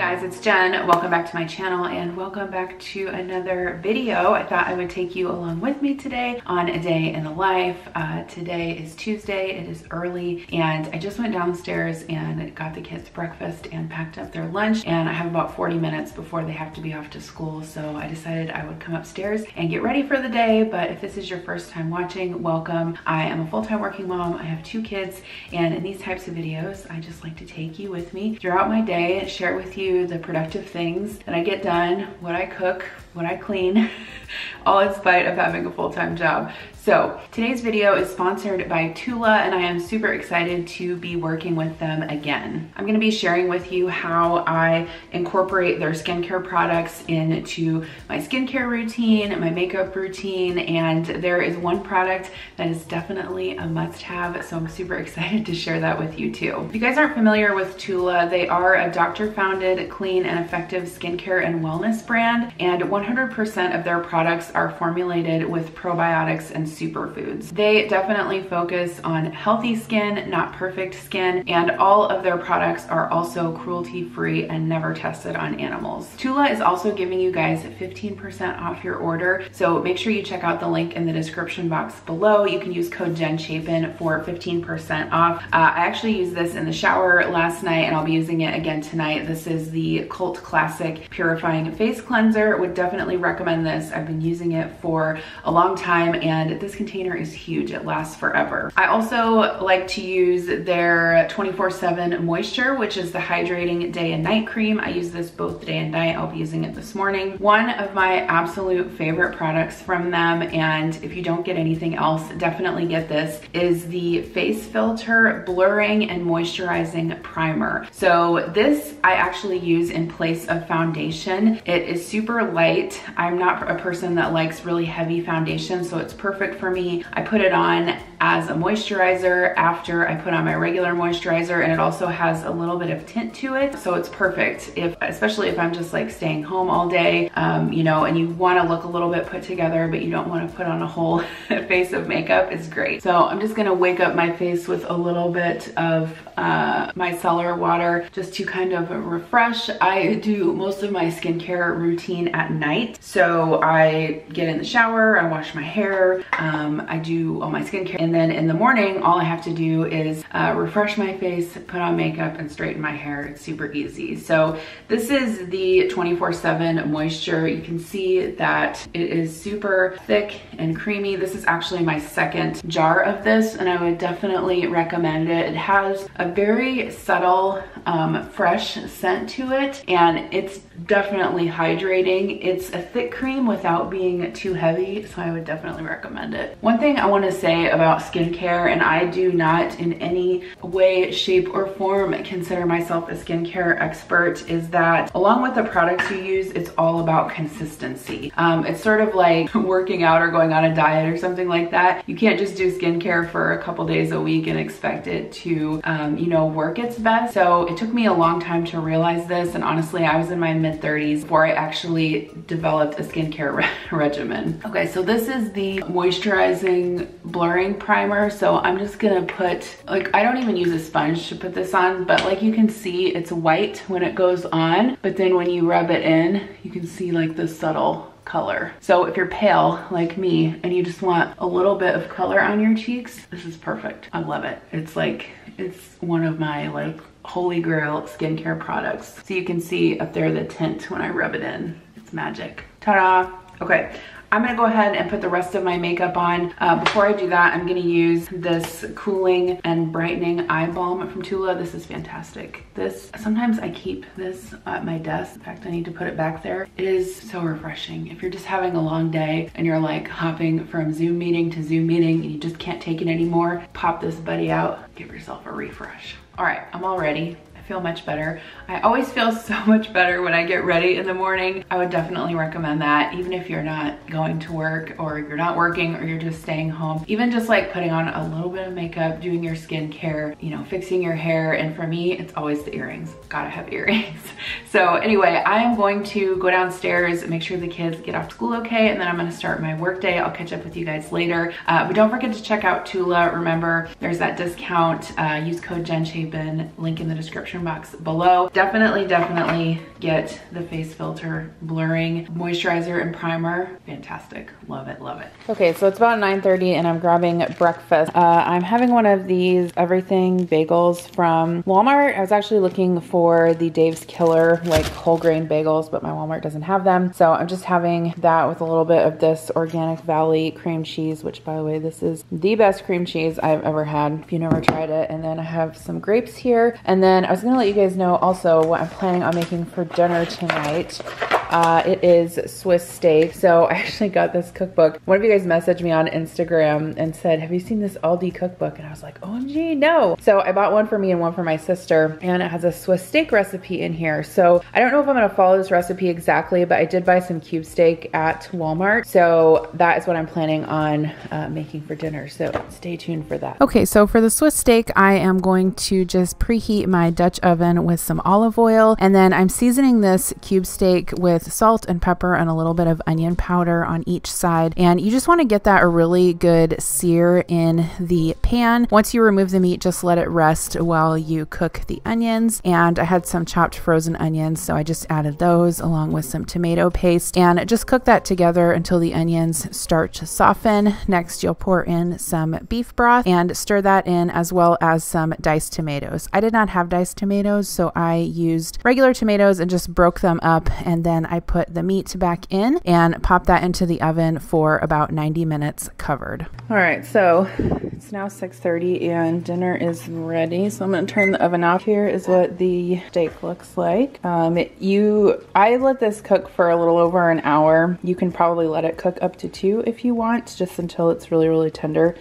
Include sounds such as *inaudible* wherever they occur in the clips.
Guys, it's Jen. Welcome back to my channel and welcome back to another video. I thought I would take you along with me today on a day in the life. Uh, today is Tuesday, it is early, and I just went downstairs and got the kids breakfast and packed up their lunch, and I have about 40 minutes before they have to be off to school, so I decided I would come upstairs and get ready for the day, but if this is your first time watching, welcome. I am a full-time working mom, I have two kids, and in these types of videos, I just like to take you with me throughout my day, share with you the productive things that I get done, what I cook, what I clean, *laughs* all in spite of having a full-time job. So today's video is sponsored by Tula and I am super excited to be working with them again. I'm gonna be sharing with you how I incorporate their skincare products into my skincare routine, my makeup routine, and there is one product that is definitely a must-have, so I'm super *laughs* excited to share that with you too. If you guys aren't familiar with Tula, they are a doctor-founded, clean, and effective skincare and wellness brand, and 100% of their products are formulated with probiotics and superfoods. They definitely focus on healthy skin, not perfect skin, and all of their products are also cruelty-free and never tested on animals. Tula is also giving you guys 15% off your order, so make sure you check out the link in the description box below. You can use code JENCHAPIN for 15% off. Uh, I actually used this in the shower last night and I'll be using it again tonight. This is the Cult Classic Purifying Face Cleanser. Would definitely recommend this. I've been using it for a long time and this container is huge. It lasts forever. I also like to use their 24-7 Moisture, which is the hydrating day and night cream. I use this both day and night. I'll be using it this morning. One of my absolute favorite products from them, and if you don't get anything else, definitely get this, is the Face Filter Blurring and Moisturizing Primer. So this I actually use in place of foundation. It is super light. I'm not a person that likes really heavy foundation, so it's perfect perfect for me. I put it on as a moisturizer after I put on my regular moisturizer and it also has a little bit of tint to it. So it's perfect if, especially if I'm just like staying home all day, um, you know, and you wanna look a little bit put together, but you don't wanna put on a whole *laughs* face of makeup, it's great. So I'm just gonna wake up my face with a little bit of uh, micellar water just to kind of refresh. I do most of my skincare routine at night. So I get in the shower, I wash my hair, um, I do all my skincare and then in the morning, all I have to do is uh, refresh my face, put on makeup and straighten my hair. It's super easy. So this is the 24-7 moisture. You can see that it is super thick and creamy. This is actually my second jar of this and I would definitely recommend it. It has a very subtle, um, fresh scent to it and it's definitely hydrating. It's a thick cream without being too heavy, so I would definitely recommend it. One thing I wanna say about skincare, and I do not in any way, shape, or form consider myself a skincare expert, is that along with the products you use, it's all about consistency. Um, it's sort of like *laughs* working out or going on a diet or something like that. You can't just do skincare for a couple days a week and expect it to, um, you know, work its best. So it took me a long time to realize this, and honestly, I was in my mid 30s before I actually developed a skincare *laughs* re regimen. Okay, so this is the moisturizing blurring primer. So I'm just gonna put, like, I don't even use a sponge to put this on, but like you can see, it's white when it goes on, but then when you rub it in, you can see like the subtle color. So if you're pale like me and you just want a little bit of color on your cheeks, this is perfect. I love it. It's like, it's one of my like holy grail skincare products. So you can see up there the tint when I rub it in. It's magic. Ta-da! Okay, I'm gonna go ahead and put the rest of my makeup on. Uh, before I do that, I'm gonna use this cooling and brightening eye balm from Tula. This is fantastic. This, sometimes I keep this at my desk. In fact, I need to put it back there. It is so refreshing. If you're just having a long day and you're like hopping from Zoom meeting to Zoom meeting and you just can't take it anymore, pop this buddy out, give yourself a refresh. All right, I'm all ready feel much better. I always feel *laughs* so much better when I get ready in the morning. I would definitely recommend that even if you're not going to work or you're not working or you're just staying home. Even just like putting on a little bit of makeup, doing your skincare, you know, fixing your hair. And for me, it's always the earrings. Gotta have *laughs* earrings. so anyway, I am going to go downstairs, make sure the kids get off school okay, and then I'm gonna start my work day. I'll catch up with you guys later. Uh, but don't forget to check out Tula. Remember, there's that discount. Uh, use code JENCHAPIN, link in the description description box below. Definitely, definitely get the face filter blurring moisturizer and primer. Fantastic. Love it, love it. Okay, so it's about 9.30 and I'm grabbing breakfast. Uh, I'm having one of these everything bagels from Walmart. I was actually looking for the Dave's Killer like whole grain bagels, but my Walmart doesn't have them. So I'm just having that with a little bit of this Organic Valley cream cheese, which by the way, this is the best cream cheese I've ever had if you never tried it. And then I have some grapes here. And then I was gonna let you guys know also what I'm planning on making for dinner tonight. Uh, it is Swiss steak. So I actually got this cookbook. One of you guys messaged me on Instagram and said, have you seen this Aldi cookbook? And I was like, OMG, no. So I bought one for me and one for my sister and it has a Swiss steak recipe in here. So I don't know if I'm gonna follow this recipe exactly, but I did buy some cube steak at Walmart. So that is what I'm planning on uh, making for dinner. So stay tuned for that. Okay, so for the Swiss steak, I am going to just preheat my Dutch oven with some olive oil. And then I'm seasoning this cube steak with with salt and pepper and a little bit of onion powder on each side. And you just want to get that a really good sear in the pan. Once you remove the meat, just let it rest while you cook the onions. And I had some chopped frozen onions, so I just added those along with some tomato paste and just cook that together until the onions start to soften. Next, you'll pour in some beef broth and stir that in as well as some diced tomatoes. I did not have diced tomatoes, so I used regular tomatoes and just broke them up and then I put the meat back in and pop that into the oven for about 90 minutes covered. All right, so it's now 6.30 and dinner is ready. So I'm gonna turn the oven off. Here is what the steak looks like. Um, it, you, I let this cook for a little over an hour. You can probably let it cook up to two if you want, just until it's really, really tender.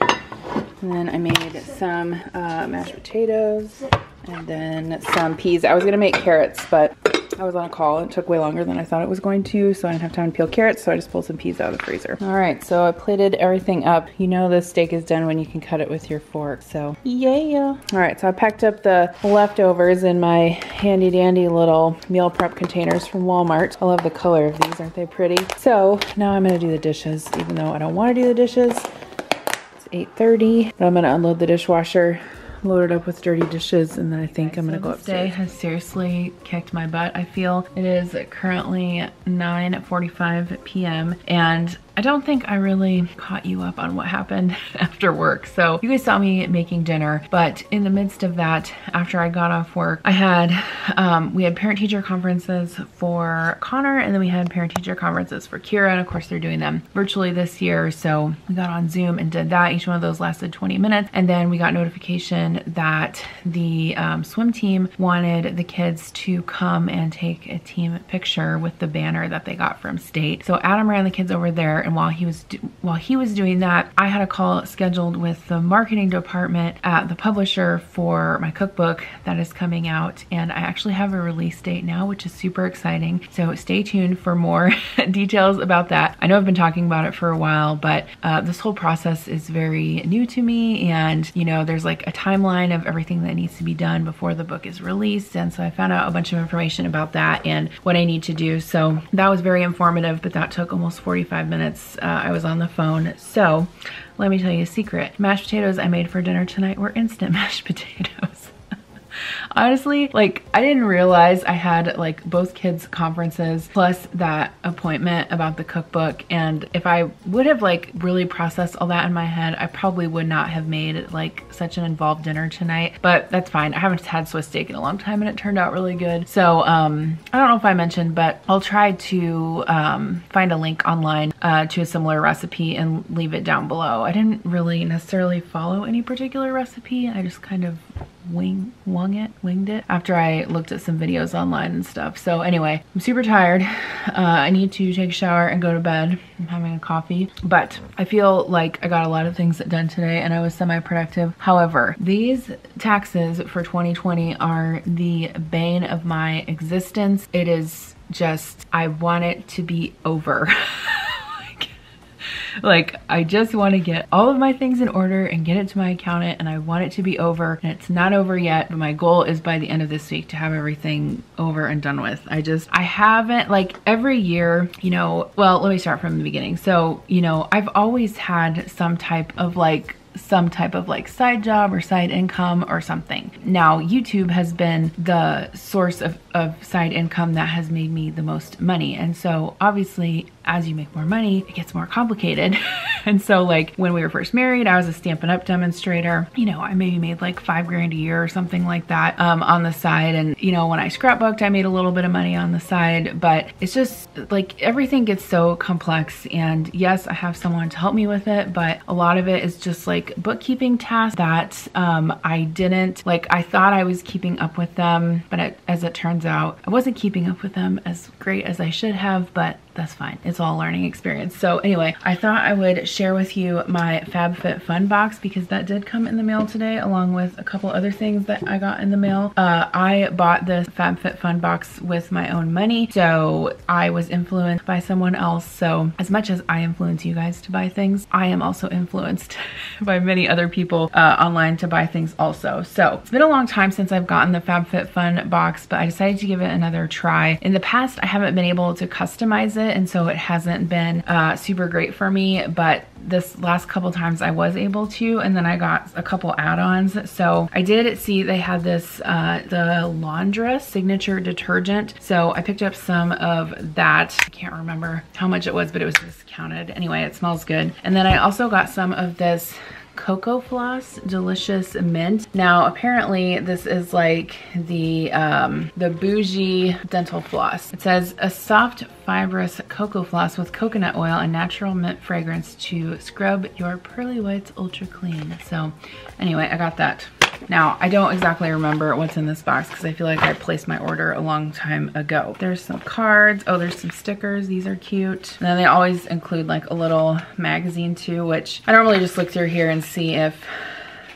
And then I made some uh, mashed potatoes and then some peas. I was gonna make carrots, but I was on a call. And it took way longer than I thought it was going to, so I didn't have time to peel carrots, so I just pulled some peas out of the freezer. All right, so I plated everything up. You know the steak is done when you can cut it with your fork, so yeah. All right, so I packed up the leftovers in my handy dandy little meal prep containers from Walmart. I love the color of these, aren't they pretty? So now I'm gonna do the dishes, even though I don't wanna do the dishes. It's 8.30, but I'm gonna unload the dishwasher loaded up with dirty dishes and then I think okay, I'm gonna so go upstairs. Day has seriously kicked my butt. I feel it is currently 9.45 p.m. and I don't think I really caught you up on what happened *laughs* after work. So you guys saw me making dinner, but in the midst of that, after I got off work, I had, um, we had parent teacher conferences for Connor and then we had parent teacher conferences for Kira. And of course they're doing them virtually this year. So we got on Zoom and did that. Each one of those lasted 20 minutes. And then we got notification that the um, swim team wanted the kids to come and take a team picture with the banner that they got from state. So Adam ran the kids over there and while he was while he was doing that, I had a call scheduled with the marketing department at the publisher for my cookbook that is coming out. And I actually have a release date now, which is super exciting. So stay tuned for more *laughs* details about that. I know I've been talking about it for a while, but uh, this whole process is very new to me. And, you know, there's like a timeline of everything that needs to be done before the book is released. And so I found out a bunch of information about that and what I need to do. So that was very informative, but that took almost 45 minutes minutes uh, I was on the phone. So let me tell you a secret. Mashed potatoes I made for dinner tonight were instant *laughs* mashed potatoes. Honestly, like I didn't realize I had like both kids conferences plus that appointment about the cookbook. And if I would have like really processed all that in my head, I probably would not have made like such an involved dinner tonight, but that's fine. I haven't had Swiss steak in a long time and it turned out really good. So um, I don't know if I mentioned, but I'll try to um, find a link online uh, to a similar recipe and leave it down below. I didn't really necessarily follow any particular recipe. I just kind of wing wung it winged it after I looked at some videos online and stuff. So anyway I'm super tired. Uh, I need to take a shower and go to bed. I'm having a coffee but I feel like I got a lot of things done today and I was semi-productive. However these taxes for 2020 are the bane of my existence. It is just I want it to be over *laughs* like I just want to get all of my things in order and get it to my accountant and I want it to be over and it's not over yet but my goal is by the end of this week to have everything over and done with. I just I haven't like every year you know well let me start from the beginning so you know I've always had some type of like some type of like side job or side income or something. Now, YouTube has been the source of, of side income that has made me the most money. And so obviously as you make more money, it gets more complicated. *laughs* and so like when we were first married, I was a Stampin' Up! demonstrator. You know, I maybe made like five grand a year or something like that um, on the side. And you know, when I scrapbooked, I made a little bit of money on the side, but it's just like everything gets so complex. And yes, I have someone to help me with it, but a lot of it is just like bookkeeping tasks that um, I didn't, like I thought I was keeping up with them, but it, as it turns out, I wasn't keeping up with them as great as I should have, but that's fine. It's all learning experience. So anyway, I thought I would share with you my FabFitFun box because that did come in the mail today along with a couple other things that I got in the mail. Uh, I bought this FabFitFun box with my own money. So I was influenced by someone else. So as much as I influence you guys to buy things, I am also influenced *laughs* by many other people uh, online to buy things also. So it's been a long time since I've gotten the FabFitFun box, but I decided to give it another try. In the past, I haven't been able to customize it and so it hasn't been uh, super great for me but this last couple times I was able to and then I got a couple add-ons. So I did see they had this uh, the Laundress signature detergent. So I picked up some of that. I can't remember how much it was but it was discounted. Anyway it smells good. And then I also got some of this Cocofloss Delicious Mint. Now, apparently this is like the, um, the bougie dental floss. It says a soft fibrous cocoa floss with coconut oil and natural mint fragrance to scrub your pearly whites ultra clean. So anyway, I got that now, I don't exactly remember what's in this box because I feel like I placed my order a long time ago. There's some cards. Oh, there's some stickers. These are cute. And then they always include like a little magazine too, which I normally just look through here and see if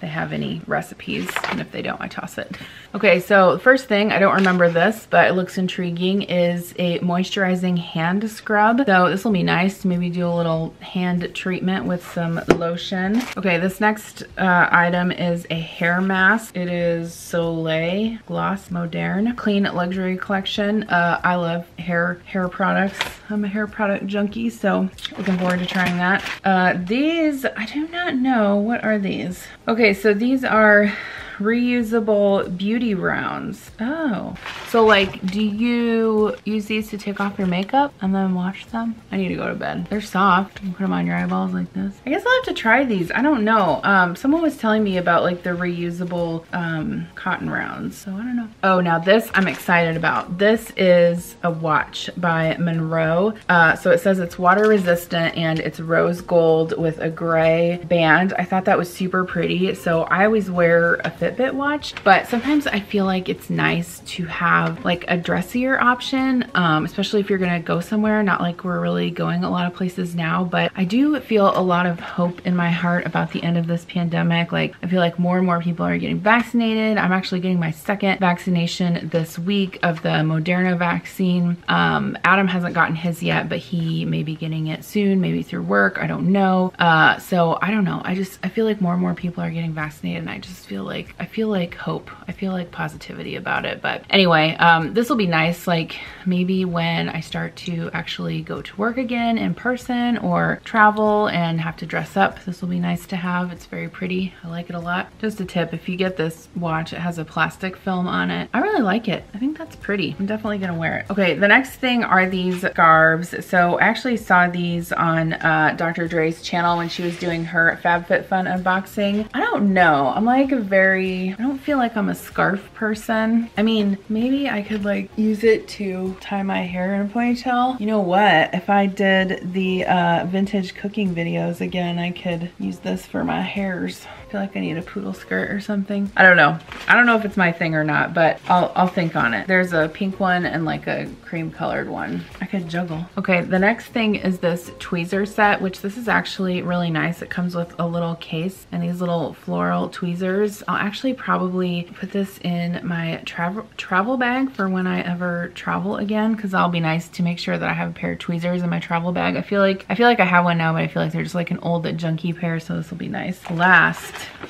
they have any recipes. And if they don't, I toss it. Okay, so first thing, I don't remember this, but it looks intriguing, is a moisturizing hand scrub. So this will be nice to maybe do a little hand treatment with some lotion. Okay, this next uh, item is a hair mask. It is Soleil Gloss Moderne Clean Luxury Collection. Uh, I love hair hair products. I'm a hair product junkie, so looking forward to trying that. Uh, these, I do not know, what are these? Okay, so these are reusable beauty rounds. Oh, so like, do you use these to take off your makeup and then wash them? I need to go to bed. They're soft. You put them on your eyeballs like this. I guess I'll have to try these. I don't know. Um, someone was telling me about like the reusable um, cotton rounds. So I don't know. Oh, now this I'm excited about. This is a watch by Monroe. Uh, so it says it's water resistant and it's rose gold with a gray band. I thought that was super pretty. So I always wear a Fitbit watch, but sometimes I feel like it's nice to have like a dressier option, um, especially if you're gonna go somewhere, not like we're really going a lot of places now, but I do feel a lot of hope in my heart about the end of this pandemic. Like I feel like more and more people are getting vaccinated. I'm actually getting my second vaccination this week of the Moderna vaccine. Um, Adam hasn't gotten his yet, but he may be getting it soon, maybe through work, I don't know. Uh, so I don't know, I just, I feel like more and more people are getting vaccinated and I just feel like I feel like hope. I feel like positivity about it. But anyway, um, this will be nice. Like maybe when I start to actually go to work again in person or travel and have to dress up, this will be nice to have. It's very pretty. I like it a lot. Just a tip, if you get this watch, it has a plastic film on it. I really like it. I think that's pretty. I'm definitely gonna wear it. Okay, the next thing are these scarves. So I actually saw these on uh, Dr. Dre's channel when she was doing her FabFitFun unboxing. I don't know. I'm like a very very, I don't feel like I'm a scarf person. I mean, maybe I could like use it to tie my hair in a ponytail. You know what? If I did the uh, vintage cooking videos again, I could use this for my hairs feel like I need a poodle skirt or something. I don't know. I don't know if it's my thing or not, but I'll, I'll think on it. There's a pink one and like a cream colored one. I could juggle. Okay, the next thing is this tweezer set, which this is actually really nice. It comes with a little case and these little floral tweezers. I'll actually probably put this in my travel travel bag for when I ever travel again because I'll be nice to make sure that I have a pair of tweezers in my travel bag. I feel like I feel like I have one now, but I feel like they're just like an old junky pair, so this will be nice.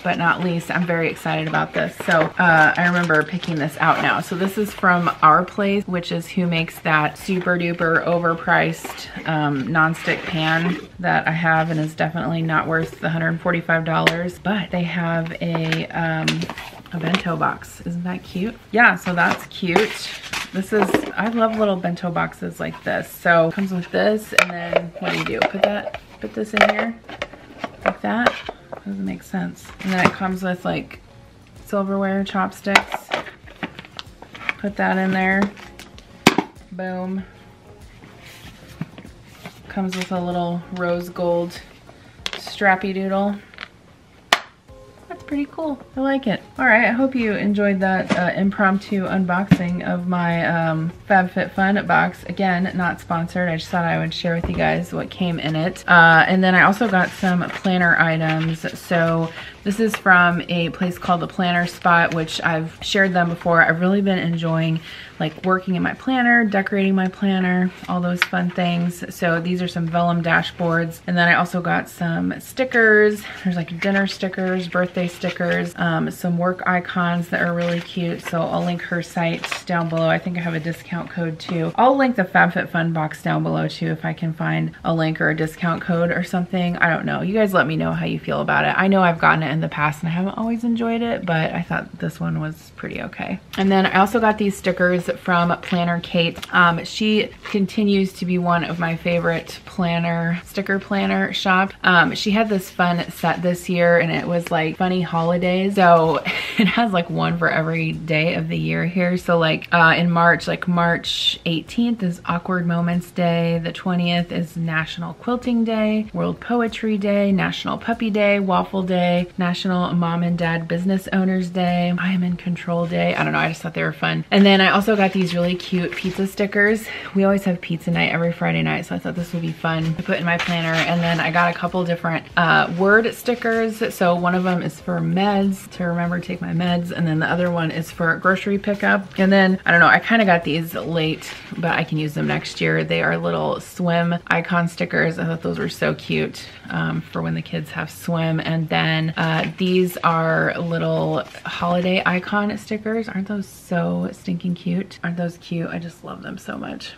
But not least, I'm very excited about this. So uh, I remember picking this out now. So this is from Our Place, which is who makes that super duper overpriced um, nonstick pan that I have and is definitely not worth the $145. But they have a, um, a bento box. Isn't that cute? Yeah, so that's cute. This is, I love little bento boxes like this. So comes with this and then what do you do? Put that, put this in here like that. Doesn't make sense. And then it comes with like silverware, chopsticks. Put that in there. Boom. Comes with a little rose gold strappy doodle pretty cool. I like it. All right, I hope you enjoyed that uh, impromptu unboxing of my um, FabFitFun box. Again, not sponsored. I just thought I would share with you guys what came in it. Uh, and then I also got some planner items. So this is from a place called The Planner Spot, which I've shared them before. I've really been enjoying like working in my planner, decorating my planner, all those fun things. So these are some vellum dashboards. And then I also got some stickers. There's like dinner stickers, birthday stickers, um, some work icons that are really cute. So I'll link her site down below. I think I have a discount code too. I'll link the FabFitFun box down below too if I can find a link or a discount code or something. I don't know. You guys let me know how you feel about it. I know I've gotten it in the past and I haven't always enjoyed it, but I thought this one was pretty okay. And then I also got these stickers from Planner Kate. Um, she continues to be one of my favorite planner, sticker planner shop. Um, she had this fun set this year and it was like funny holidays. So *laughs* it has like one for every day of the year here. So like uh, in March, like March 18th is Awkward Moments Day. The 20th is National Quilting Day, World Poetry Day, National Puppy Day, Waffle Day, National Mom and Dad Business Owners Day, I am in control day. I don't know, I just thought they were fun. And then I also got these really cute pizza stickers. We always have pizza night every Friday night, so I thought this would be fun to put in my planner. And then I got a couple different uh, word stickers. So one of them is for meds, to remember to take my meds, and then the other one is for grocery pickup. And then, I don't know, I kind of got these late, but I can use them next year. They are little swim icon stickers. I thought those were so cute um, for when the kids have swim. And then uh, these are little holiday icon stickers. Aren't those so stinking cute? Aren't those cute? I just love them so much.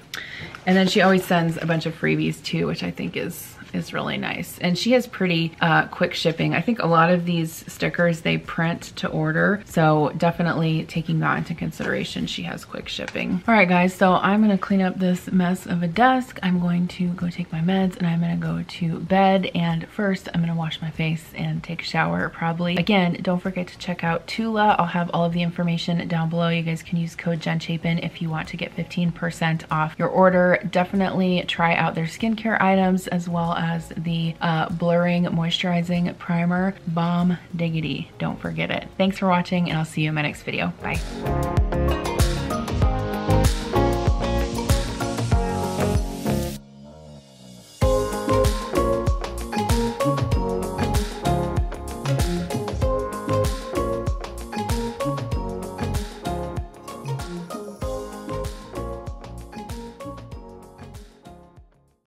And then she always sends a bunch of freebies too, which I think is is really nice. And she has pretty uh, quick shipping. I think a lot of these stickers they print to order. So definitely taking that into consideration, she has quick shipping. All right guys, so I'm gonna clean up this mess of a desk. I'm going to go take my meds and I'm gonna go to bed. And first I'm gonna wash my face and take a shower probably. Again, don't forget to check out Tula. I'll have all of the information down below. You guys can use code Jen Chapin if you want to get 15% off your order. Definitely try out their skincare items as well as as the uh, Blurring Moisturizing Primer Bomb Diggity. Don't forget it. Thanks for watching and I'll see you in my next video. Bye.